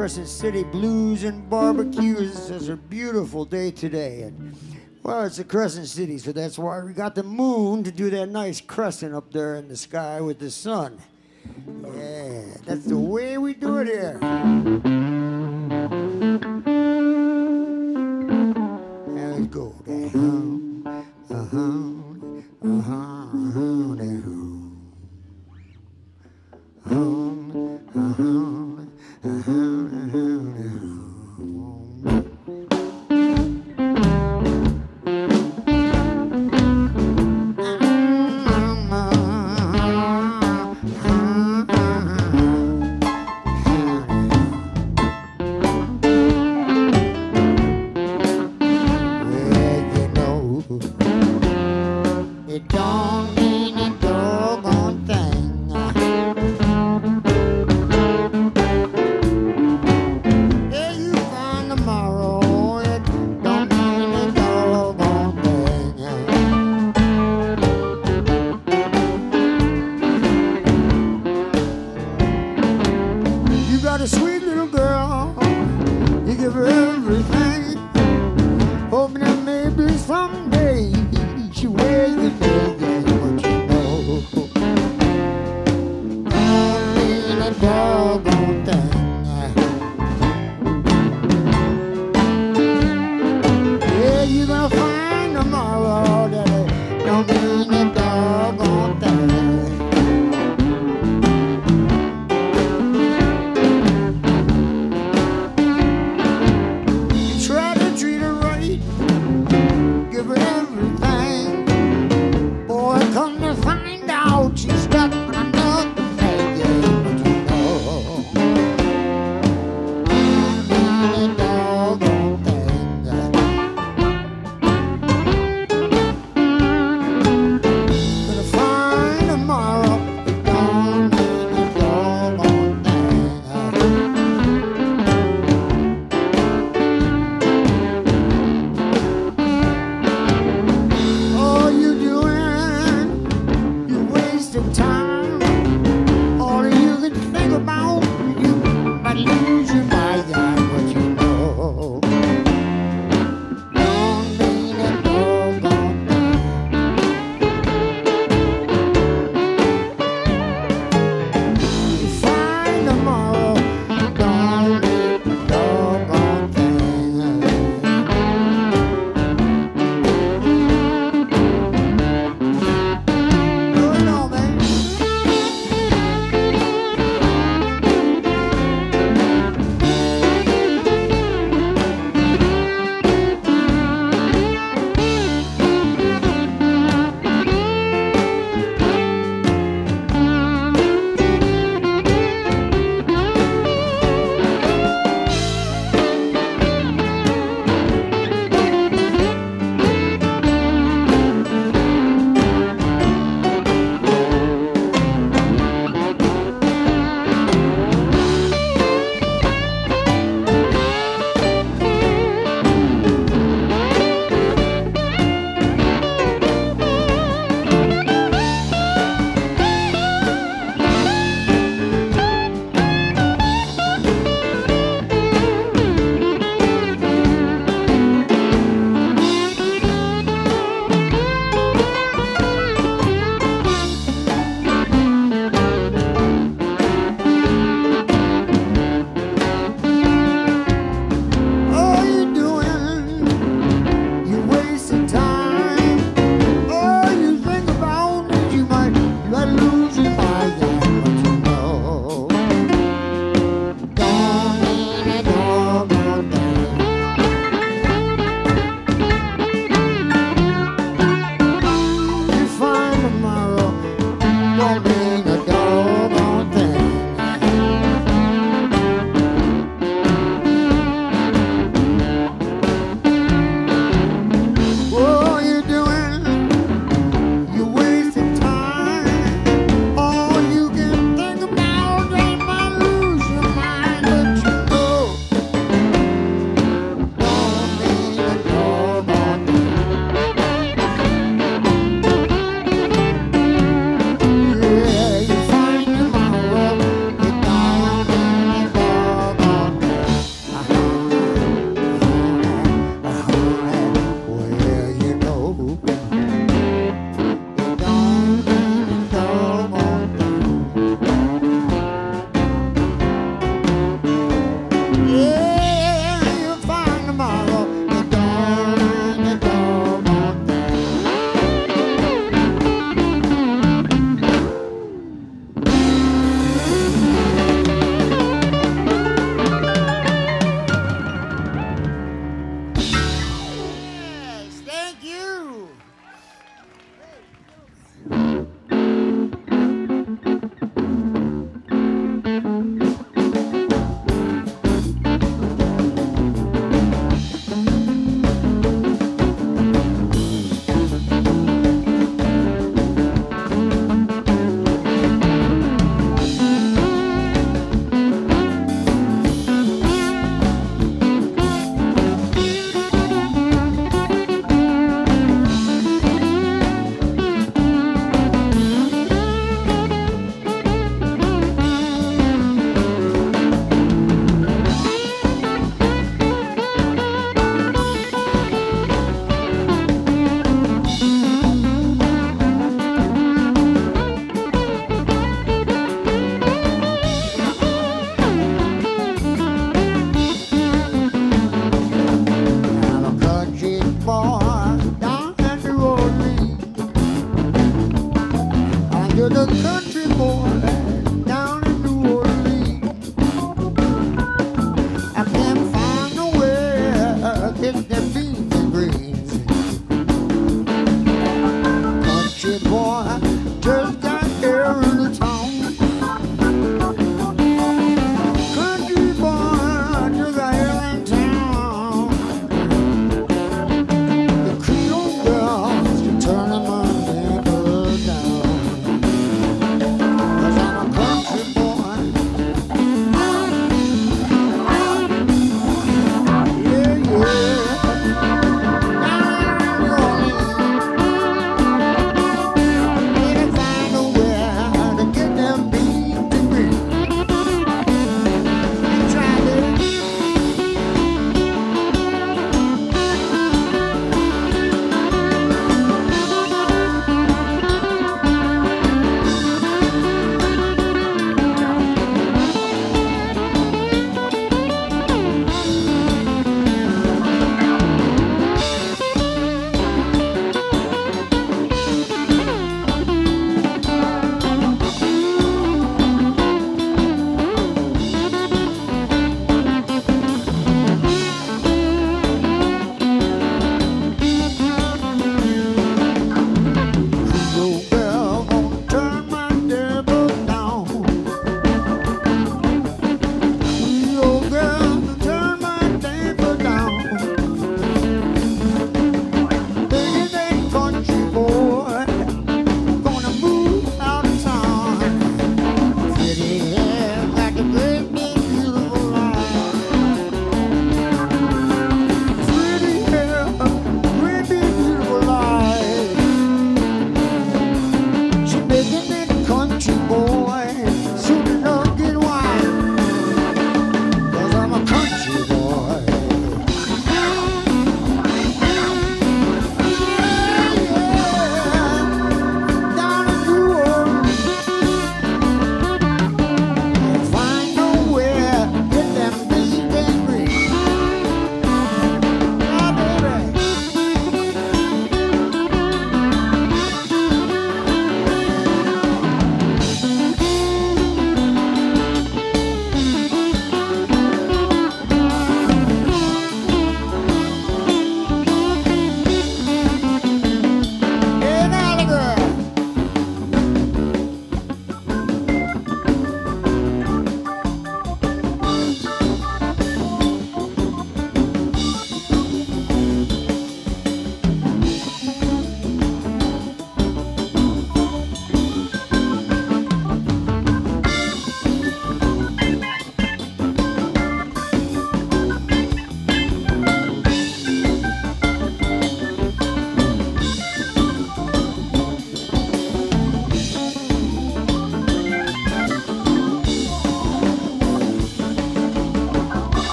Crescent City Blues and Barbecue. It's, a beautiful day today. And Well, it's a crescent city, so that's why we got the moon to do that nice crescent up there in the sky with the sun. Yeah, that's the way we do it here. Let's go uh-huh, uh-huh, uh-huh.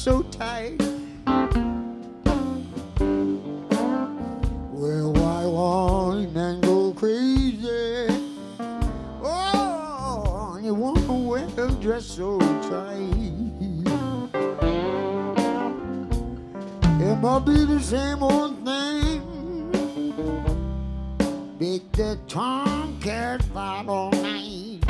so tight. Well, why whine and go crazy? Oh, you want to wear a dress so tight. It might be the same old thing. Big the tomcat fight all night.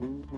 Every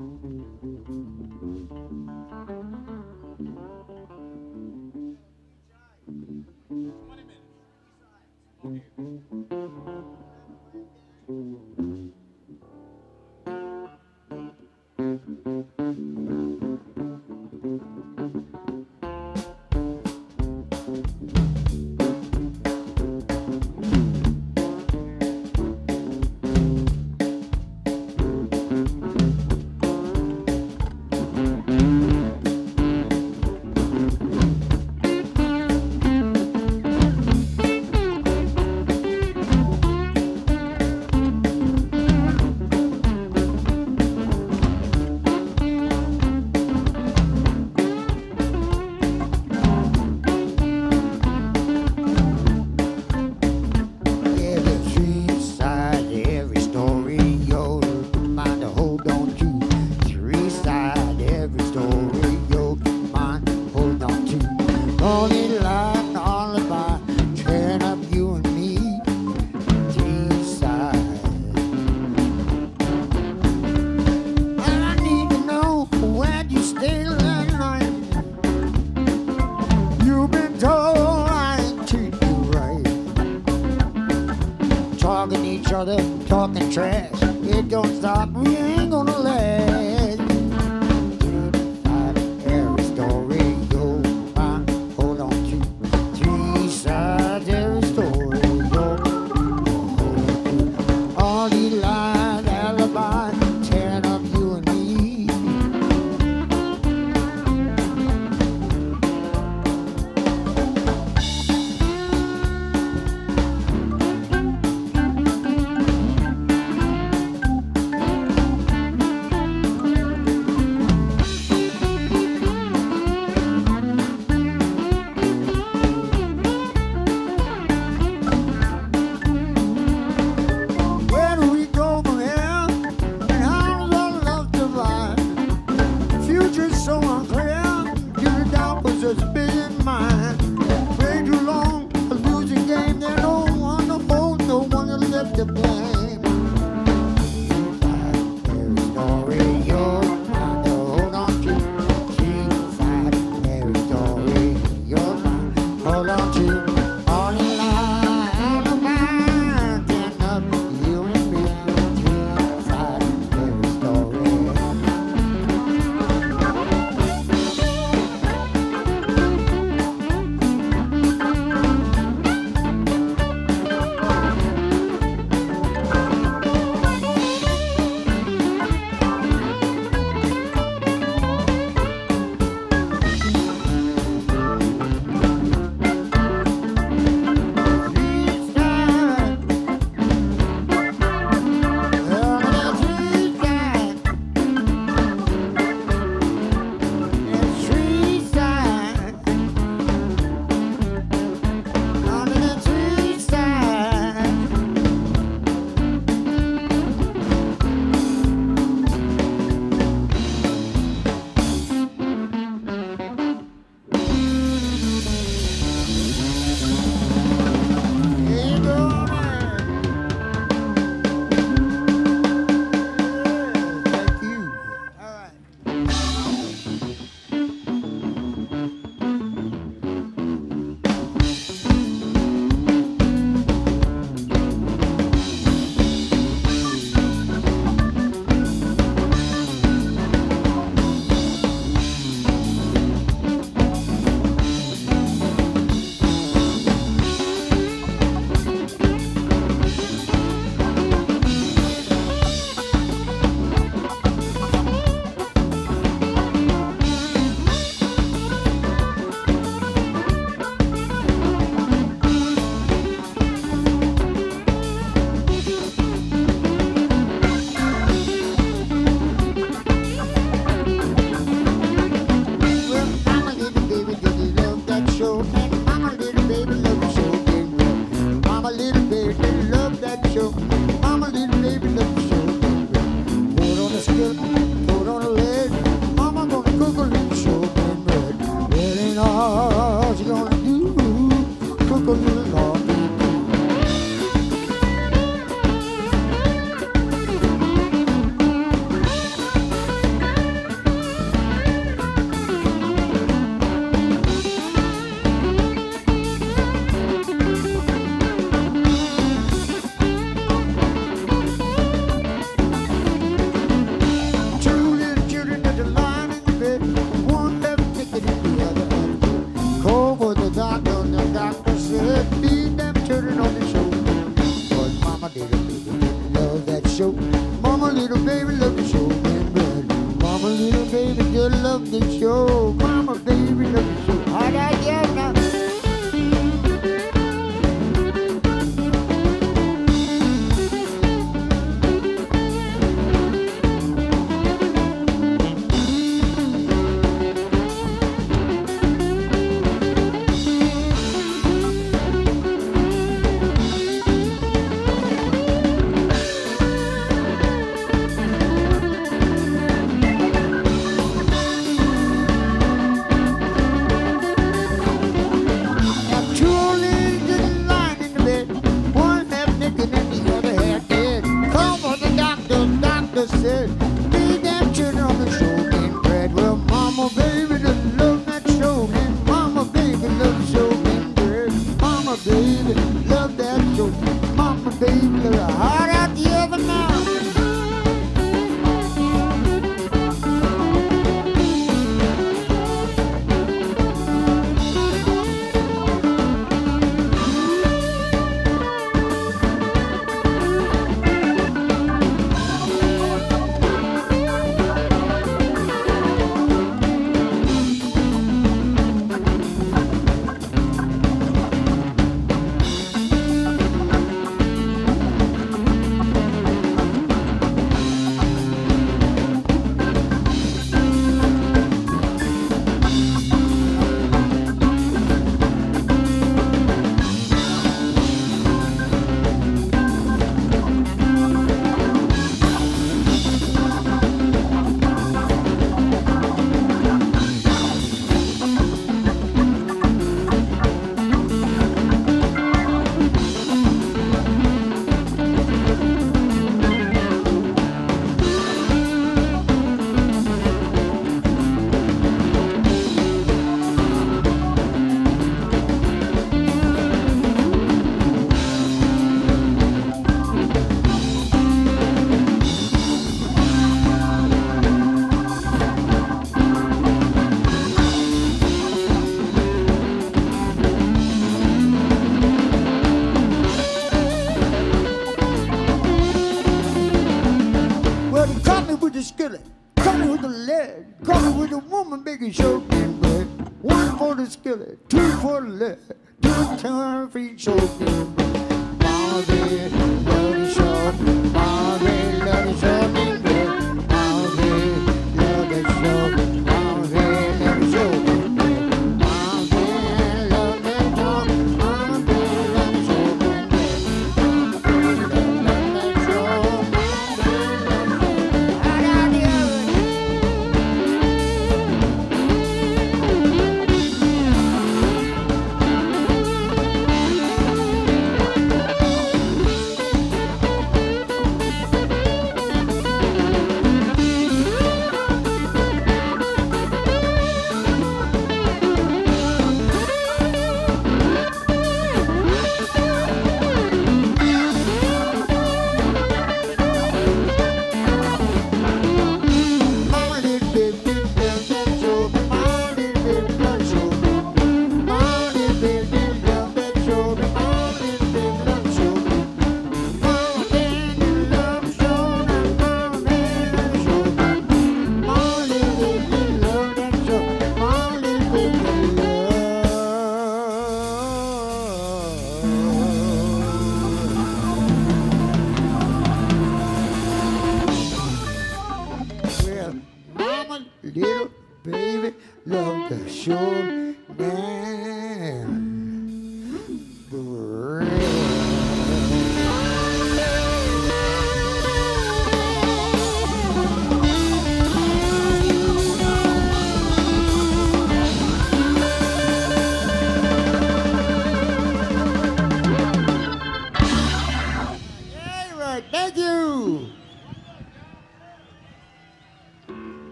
other, talking trash.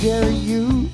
carry you.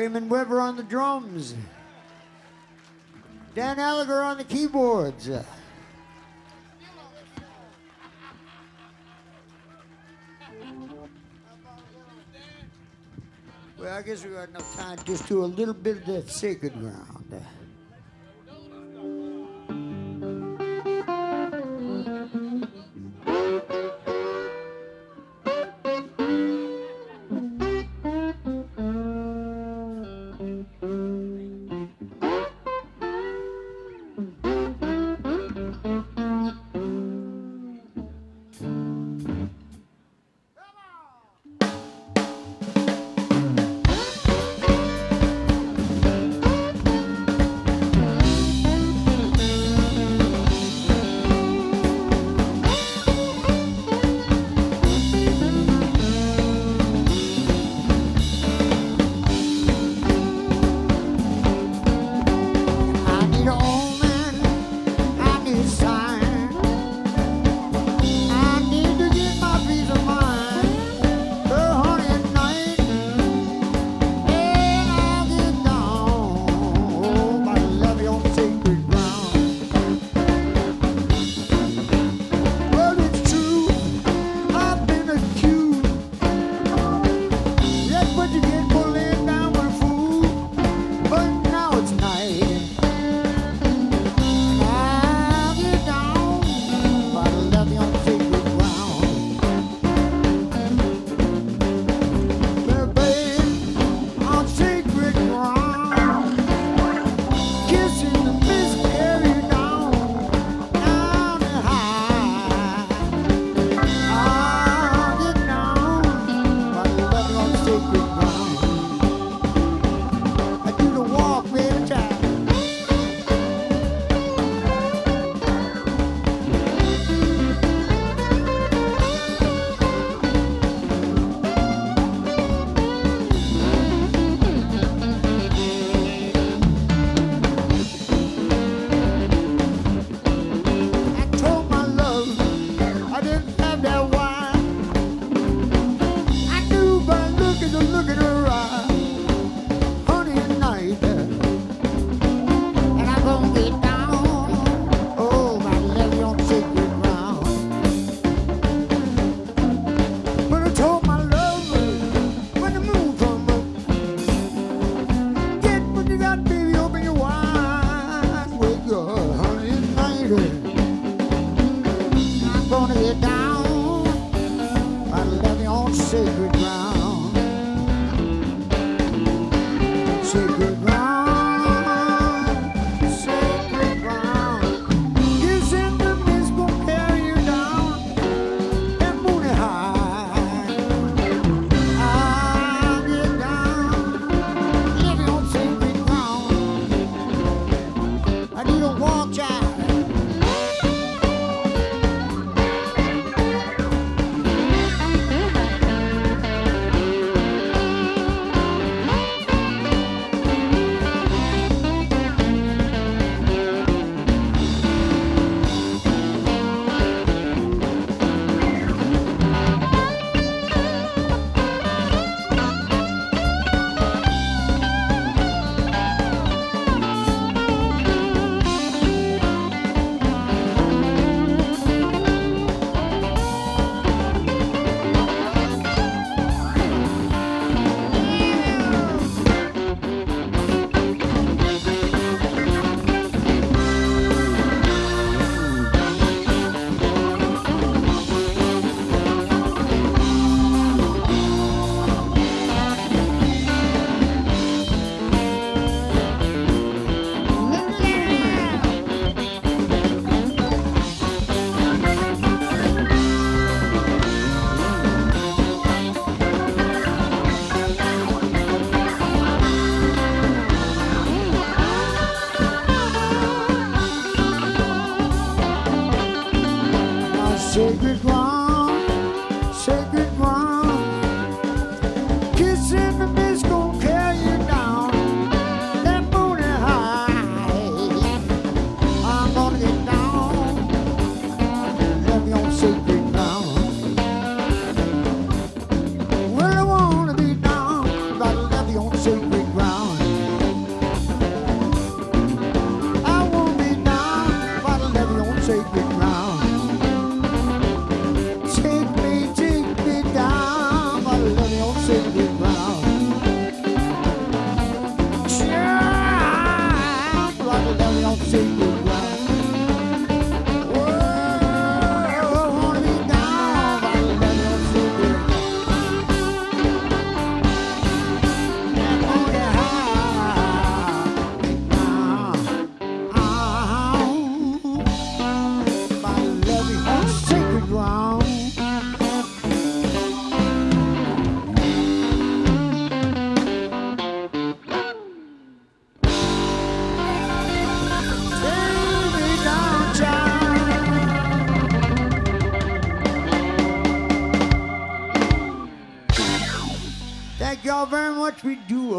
Raymond Weber on the drums. Dan Alliger on the keyboards. Well, I guess we got enough time just to do a little bit of that sacred ground.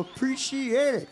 Appreciate it.